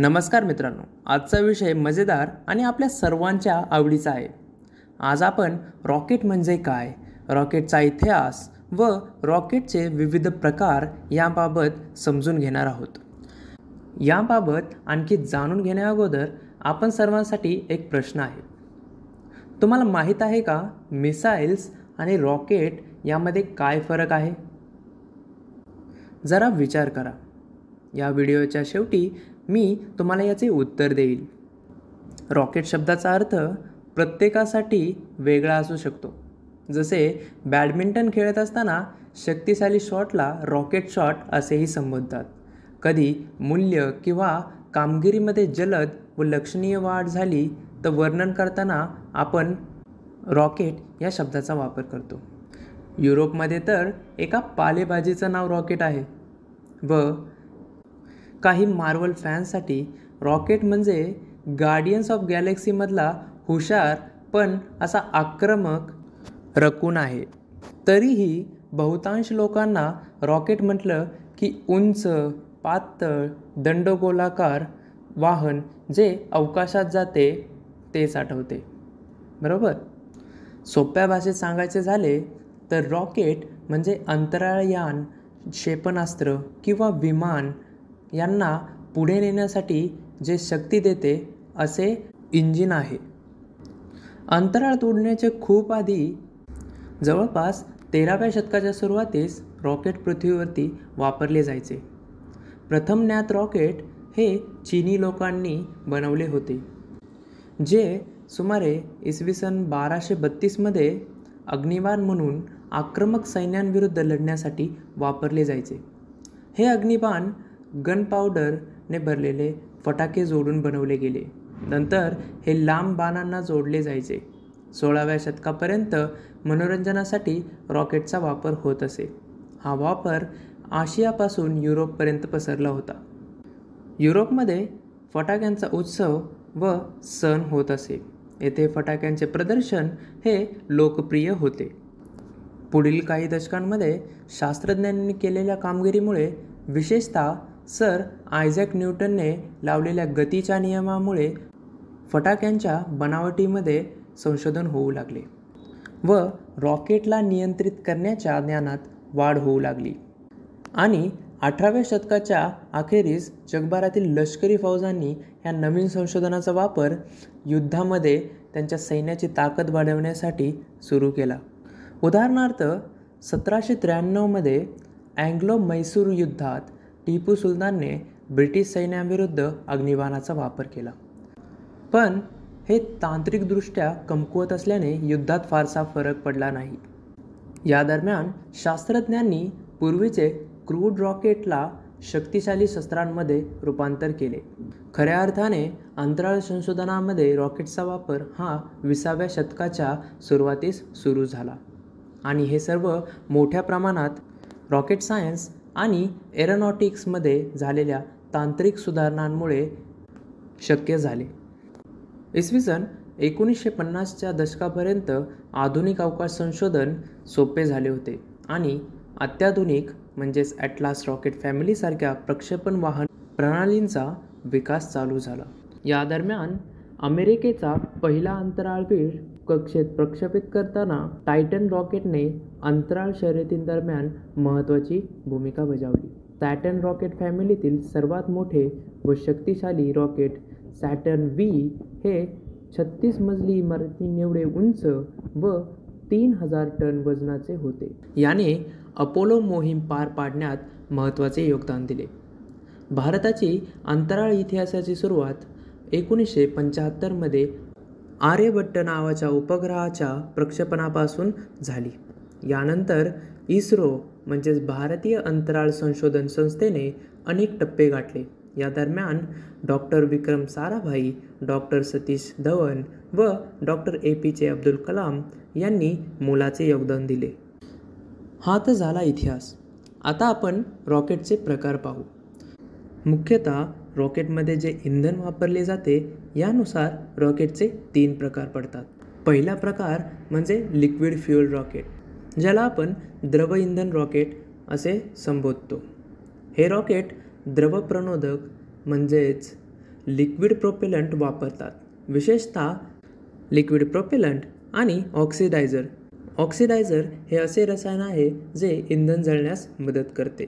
नमस्कार मित्रांनो आजचा विषय मजेदार आणि आपल्या सर्वांच्या आवडीचा आहे. आज आपण रॉकेट म्हणजे काय रॉकेटचा इतिहास व रॉकेटचे विविध प्रकार याबाबत समजून घेणार आहोत. याबाबत आणखी जाणून घेण्याअगोदर आपण सर्वांसाठी एक प्रश्न आहे. तुम्हाला माहीत आहे का मिसाईल्स आणि रॉकेट यामध्ये काय फरक आहे? जरा विचार करा. या व्हिडिओच्या शेवटी मी तुम्हाला याचे उत्तर देईल. रॉकेट शब्दाचा अर्थ प्रत्येकासाठी वेगळा असू शकतो. जसे बॅडमिंटन खेळत असताना शक्तिशाली शॉटला रॉकेट शॉट असेही संबोधतात. कधी मूल्य किंवा कामगिरीमध्ये जलद व लक्षणीय वाढ झाली तर वर्णन करताना आपण रॉकेट या शब्दाचा वापर करतो. युरोपमध्ये तर एका पालेभाजीचं नाव रॉकेट आहे व काही मार्वल फॅन्ससाठी रॉकेट म्हणजे गार्डियन्स ऑफ गॅलेक्सीमधला हुशार पण असा आक्रमक रकून आहे. तरीही बहुतांश लोकांना रॉकेट म्हटलं की उंच पातळ दंडगोलाकार वाहन जे अवकाशात जाते तेच आठवते. बरोबर? सोप्या भाषेत सांगायचे झाले तर रॉकेट म्हणजे अंतराळयान क्षेपणास्त्र किंवा विमान यांना पुढे नेण्यासाठी जे शक्ती देते असे इंजिन आहे. अंतराळ तोडण्याचे खूप आधी जवळपास तेराव्या शतकाच्या सुरुवातीस रॉकेट पृथ्वीवरती वापरले जायचे. प्रथम ज्ञात रॉकेट हे चीनी लोकांनी बनवले होते जे सुमारे इसवी सन बाराशे बत्तीसमध्ये अग्निबाण म्हणून आक्रमक सैन्यांविरुद्ध लढण्यासाठी वापरले जायचे. हे अग्निबाण गन पावडरने भरलेले फटाके जोडून बनवले गेले. नंतर हे लांब बाणांना जोडले जायचे. सोळाव्या शतकापर्यंत मनोरंजनासाठी रॉकेटचा वापर होत असे. हा वापर आशियापासून युरोपपर्यंत पसरला होता. युरोपमध्ये फटाक्यांचा उत्सव व सण होत असे. येथे फटाक्यांचे प्रदर्शन हे लोकप्रिय होते. पुढील काही दशकांमध्ये शास्त्रज्ञांनी केलेल्या कामगिरीमुळे विशेषतः सर आयझॅक न्यूटनने लावलेल्या गतीच्या नियमामुळे फटाक्यांच्या बनावटीमध्ये संशोधन होऊ लागले व रॉकेटला नियंत्रित करण्याच्या ज्ञानात वाढ होऊ लागली. आणि अठराव्या शतकाच्या अखेरीस जगभरातील लष्करी फौजांनी ह्या नवीन संशोधनाचा वापर युद्धामध्ये त्यांच्या सैन्याची ताकद वाढवण्यासाठी सुरू केला. उदाहरणार्थ सतराशे त्र्याण्णवमध्ये अँग्लो मैसूर युद्धात टिपू सुलतानने ब्रिटिश सैन्याविरुद्ध अग्निबाणाचा वापर केला. पण हे तांत्रिकदृष्ट्या कमकुवत असल्याने युद्धात फारसा फरक पडला नाही. या दरम्यान शास्त्रज्ञांनी पूर्वीचे क्रूड रॉकेटला शक्तिशाली शस्त्रांमध्ये रूपांतर केले. खऱ्या अर्थाने अंतराळ संशोधनामध्ये रॉकेटचा वापर हा विसाव्या शतकाच्या सुरुवातीस सुरू झाला. आणि हे सर्व मोठ्या प्रमाणात रॉकेट सायन्स आणि एरोनॉटिक्समध्ये झालेल्या तांत्रिक सुधारणांमुळे शक्य झाले. इसवी सन एकोणीसशे पन्नासच्या दशकापर्यंत आधुनिक अवकाश संशोधन सोपे झाले होते आणि अत्याधुनिक म्हणजेच ॲटलास रॉकेट फॅमिलीसारख्या प्रक्षेपण वाहन प्रणालींचा विकास चालू झाला. या दरम्यान अमेरिकेचा पहिला अंतराळवीर कक्षेत प्रक्षेपित करताना टायटन रॉकेटने अंतराळ शर्यतींदरम्यान महत्त्वाची भूमिका बजावली. सॅटर्न रॉकेट फॅमिलीतील सर्वात मोठे व शक्तिशाली रॉकेट सॅटर्न व्ही हे छत्तीस मजली इमारतींएवढे उंच व तीन हजार टन वजनाचे होते. याने अपोलो मोहीम पार पाडण्यात महत्त्वाचे योगदान दिले. भारताची अंतराळ इतिहासाची सुरुवात एकोणीसशे पंच्याहत्तरमध्ये आर्यभट्ट नावाच्या उपग्रहाच्या प्रक्षेपणापासून झाली. यानंतर इस्रो म्हणजेच भारतीय अंतराळ संशोधन संस्थेने अनेक टप्पे गाठले. या दरम्यान डॉक्टर विक्रम साराभाई डॉक्टर सतीश धवन व डॉक्टर ए पी जे अब्दुल कलाम यांनी मोलाचे योगदान दिले. हा तर झाला इतिहास. आता आपण रॉकेटचे प्रकार पाहू. मुख्यतः रॉकेटमध्ये जे इंधन वापरले जाते यानुसार रॉकेटचे तीन प्रकार पडतात. पहिला प्रकार म्हणजे लिक्विड फ्युअल रॉकेट. ज्याला आपण द्रव इंधन रॉकेट असे संबोधतो. हे रॉकेट द्रवप्रणोदक म्हणजेच लिक्विड प्रोपेलंट वापरतात. विशेषतः लिक्विड प्रोपेलंट आणि ऑक्सिडायझर. ऑक्सिडायझर हे असे रसायन आहे जे इंधन जळण्यास मदत करते.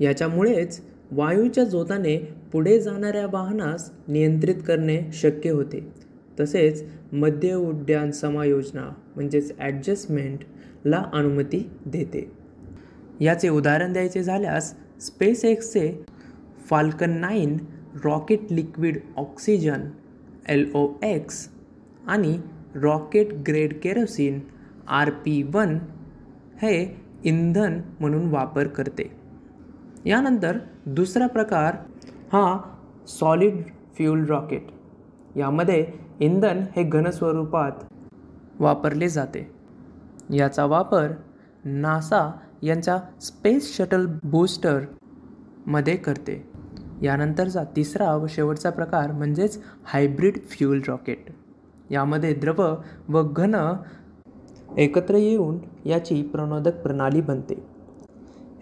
याच्यामुळेच वायूच्या जोताने पुढे जाणाऱ्या वाहनास नियंत्रित करणे शक्य होते. तसेच मध्य उड्डाण समायोजना म्हणजेच ॲडजस्टमेंटला अनुमती देते. याचे उदाहरण द्यायचे झाल्यास space एक्सचे Falcon nine rocket liquid oxygen L O X आणि rocket grade kerosene R P one हे इंधन म्हणून वापर करते. यानंतर दुसरा प्रकार हा सॉलिड फ्यूल रॉकेट. यामध्ये इंधन हे घनस्वरूपात वापरले जाते. याचा वापर नासा यांच्या स्पेस शटल बूस्टरमध्ये करते. यानंतरचा तिसरा व शेवटचा प्रकार म्हणजेच हायब्रिड फ्यूल रॉकेट. यामध्ये द्रव व घन एकत्र येऊन याची प्रणोदक प्रणाली बनते.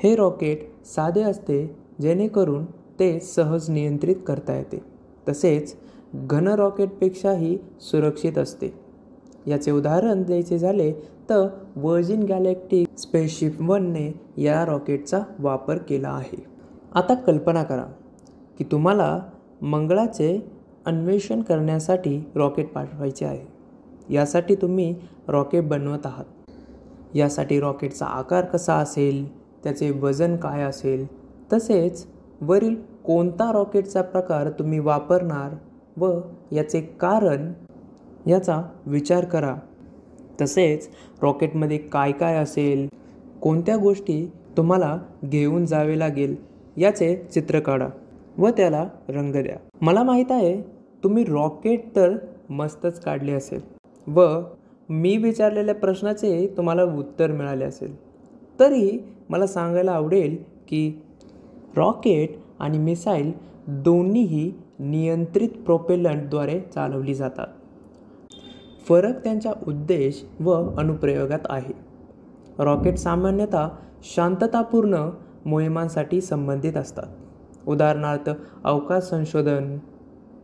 हे रॉकेट साधे असते जेणेकरून ते सहज नियंत्रित करता येते. तसेच घन रॉकेटपेक्षाही सुरक्षित असते. याचे उदाहरण द्यायचे झाले तर वर्जिन गॅलेक्टिक स्पेसशिप वनने या रॉकेटचा वापर केला आहे. आता कल्पना करा की तुम्हाला मंगळाचे अन्वेषण करण्यासाठी रॉकेट पाठवायचे आहे. यासाठी तुम्ही रॉकेट बनवत आहात. यासाठी रॉकेटचा आकार कसा असेल त्याचे वजन काय असेल तसेच वरील कोणता रॉकेटचा प्रकार तुम्ही वापरणार व याचे कारण याचा विचार करा. तसेच रॉकेटमध्ये काय काय असेल कोणत्या गोष्टी तुम्हाला घेऊन जावे लागेल याचे चित्र काढा व त्याला रंग द्या. मला माहीत आहे तुम्ही रॉकेट तर मस्तच काढले असेल व मी विचारलेल्या प्रश्नाचे तुम्हाला उत्तर मिळाले असेल. तरी मला सांगायला आवडेल की रॉकेट आणि मिसाईल दोन्हीही नियंत्रित प्रोपेलंटद्वारे चालवली जातात. फरक त्यांच्या उद्देश व अनुप्रयोगात आहे. रॉकेट सामान्यतः शांततापूर्ण मोहिमांसाठी संबंधित असतात. उदाहरणार्थ अवकाश संशोधन.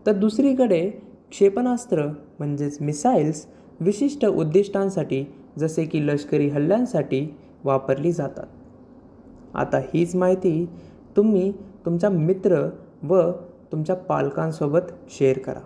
तर दुसरीकडे क्षेपणास्त्र म्हणजेच मिसाईल्स विशिष्ट उद्दिष्टांसाठी जसे की लष्करी हल्ल्यांसाठी वापरली जातात. आता हीच माहिती तुम्ही तुमच्या मित्र व तुमच्या पालकांसोबत शेअर करा.